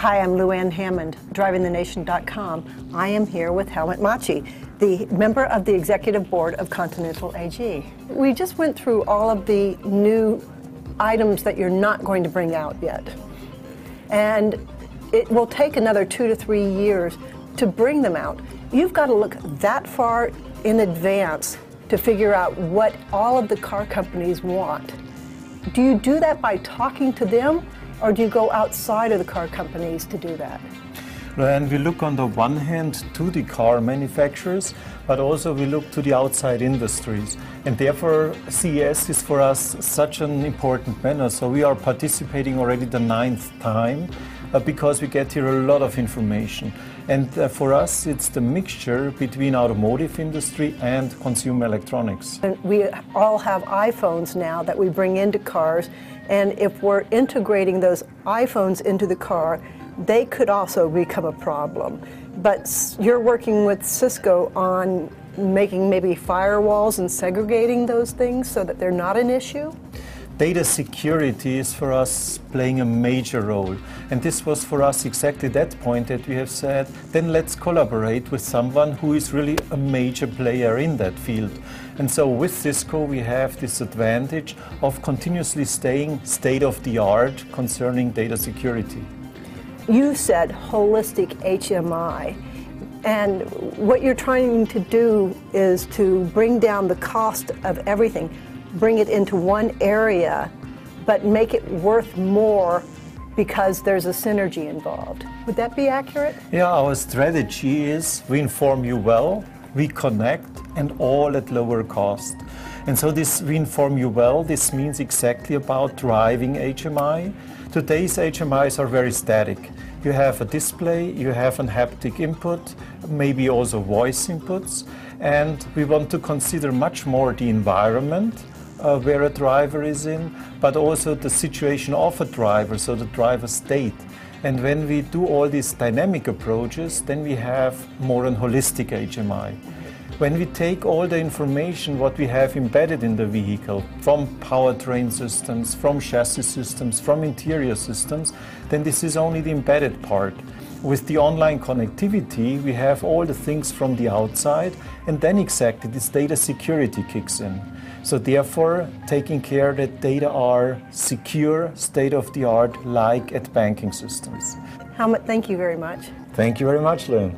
Hi, I'm Lou Ann Hammond, drivingthenation.com. I am here with Helmut Matschi, the member of the executive board of Continental AG. We just went through all of the new items that you're not going to bring out yet. And it will take another two to three years to bring them out. You've got to look that far in advance to figure out what all of the car companies want. Do you do that by talking to them, or do you go outside of the car companies to do that? And we look on the one hand to the car manufacturers, but also we look to the outside industries. And therefore, CES is for us such an important manner. So we are participating already the ninth time because we get here a lot of information. And uh, for us, it's the mixture between automotive industry and consumer electronics. We all have iPhones now that we bring into cars. And if we're integrating those iPhones into the car, they could also become a problem. But you're working with Cisco on making maybe firewalls and segregating those things so that they're not an issue? Data security is for us playing a major role. And this was for us exactly that point that we have said, then let's collaborate with someone who is really a major player in that field. And so with Cisco, we have this advantage of continuously staying state of the art concerning data security. You said holistic HMI. And what you're trying to do is to bring down the cost of everything bring it into one area, but make it worth more because there's a synergy involved. Would that be accurate? Yeah, our strategy is we inform you well, we connect, and all at lower cost. And so this we inform you well, this means exactly about driving HMI. Today's HMIs are very static. You have a display, you have an haptic input, maybe also voice inputs, and we want to consider much more the environment uh, where a driver is in, but also the situation of a driver, so the driver's state. And when we do all these dynamic approaches, then we have more an holistic HMI. When we take all the information what we have embedded in the vehicle from powertrain systems, from chassis systems, from interior systems, then this is only the embedded part. With the online connectivity, we have all the things from the outside, and then exactly this data security kicks in. So therefore, taking care that data are secure, state-of-the-art, like at banking systems. Helmut, thank you very much. Thank you very much, Lynn.